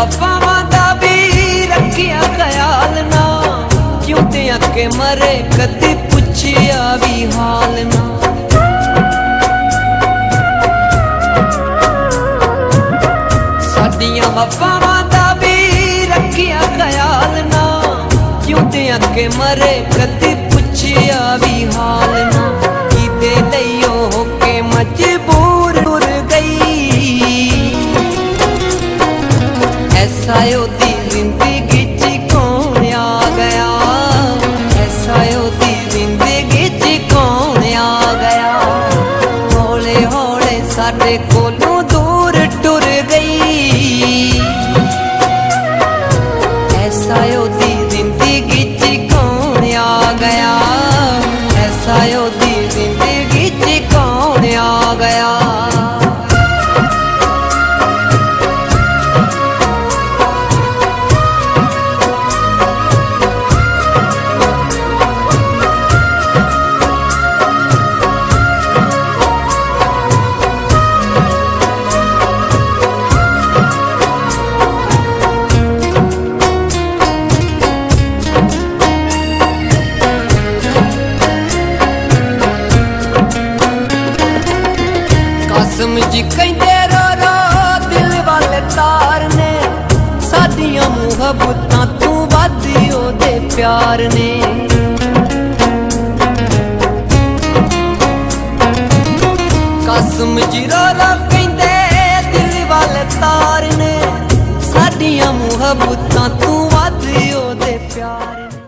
ਵਫਾਵਾਂ ਦਾ ਵੀ ਰੱਖਿਆ ਖਿਆਲ ਨਾ ਜਿਉਂਦੇ ਅੱਕੇ ਮਰੇ, ਕਦੀ ਪੁੱਛਿਆ ਵੀ ਹਾਲ ਨਾ। ਸਾਡੀਆਂ ਵਫਾਵਾਂ ਦਾ ਵੀ ਰੱਖਿਆ ਖਿਆਲ ਨਾ ਜਿਉਂਦੇ ਅੱਕੇ ਮਰੇ, ਕਦੀ ਪੁੱਛਿਆ ਵੀ ਹਾਲ ਐਸਾ ਉਹਦੀ ਜ਼ਿੰਦਗੀ ਚ ਕੌਣ ਆ ਗਿਆ? ਐਸਾ ਉਹਦੀ ਜ਼ਿੰਦਗੀ ਚ ਕੌਣ ਆ ਗਿਆ? ਹੌਲੇ ਹੌਲੇ ਸਾਡੇ ਕੋਲੋਂ ਦੂਰ ਟੁਰ ਕਸਮ ਜੀ ਕਹਿੰਦੇ, ਰੋ ਰੋ, ਦਿਲ ਵਾਲੇ ਤਾਰ ਨੇ। ਸਾਡੀਆਂ ਮੁਹੱਬਤਾਂ ਤੂੰ ਵਾਦੀ ਉਹਦੇ ਪਿਆਰ ਨੇ। ਕਸਮ ਜੀ, ਰੋ ਰੋ, ਕਹਿੰਦੇ, ਦਿਲ ਵਾਲੇ ਤਾਰ ਨੇ। ਸਾਡੀਆਂ ਮੁਹੱਬਤਾਂ ਤੂੰ ਵੱਧ ਉਹਦੇ ਪਿਆਰ ਨੇ।